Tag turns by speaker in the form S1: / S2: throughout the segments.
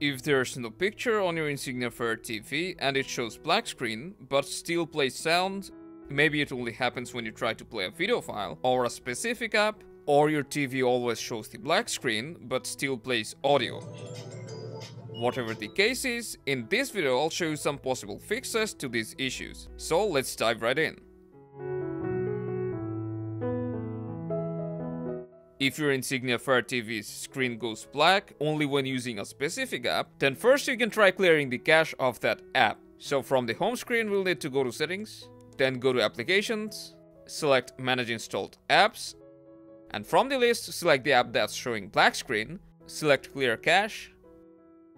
S1: If there's no picture on your Insignia Fire TV and it shows black screen, but still plays sound, maybe it only happens when you try to play a video file or a specific app, or your TV always shows the black screen but still plays audio. Whatever the case is, in this video I'll show you some possible fixes to these issues. So let's dive right in. If your Insignia Fire TV's screen goes black only when using a specific app, then first you can try clearing the cache of that app. So from the home screen we'll need to go to settings, then go to applications, select manage installed apps, and from the list select the app that's showing black screen, select clear cache,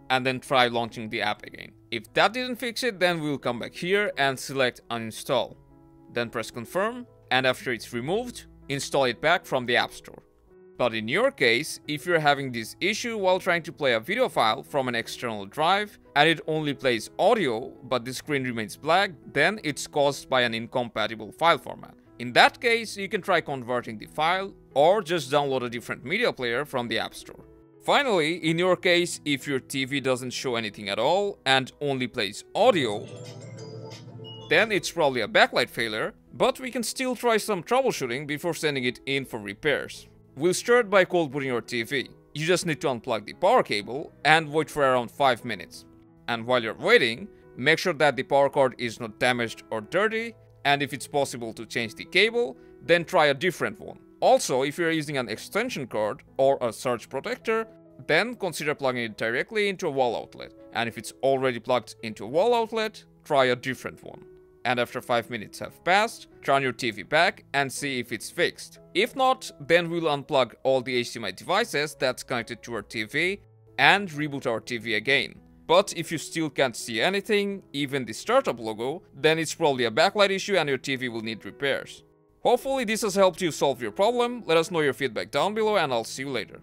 S1: and then try launching the app again. If that didn't fix it, then we'll come back here and select uninstall. Then press confirm, and after it's removed, install it back from the App Store. But in your case, if you're having this issue while trying to play a video file from an external drive and it only plays audio but the screen remains black, then it's caused by an incompatible file format. In that case, you can try converting the file or just download a different media player from the App Store. Finally, in your case, if your TV doesn't show anything at all and only plays audio, then it's probably a backlight failure, but we can still try some troubleshooting before sending it in for repairs. We'll start by cold booting your TV. You just need to unplug the power cable and wait for around 5 minutes. And while you're waiting, make sure that the power cord is not damaged or dirty, and if it's possible to change the cable, then try a different one. Also, if you're using an extension cord or a surge protector, then consider plugging it directly into a wall outlet. And if it's already plugged into a wall outlet, try a different one. And after 5 minutes have passed, turn your TV back and see if it's fixed. If not, then we'll unplug all the HDMI devices that's connected to our TV and reboot our TV again. But if you still can't see anything, even the startup logo, then it's probably a backlight issue and your TV will need repairs. Hopefully this has helped you solve your problem, let us know your feedback down below and I'll see you later.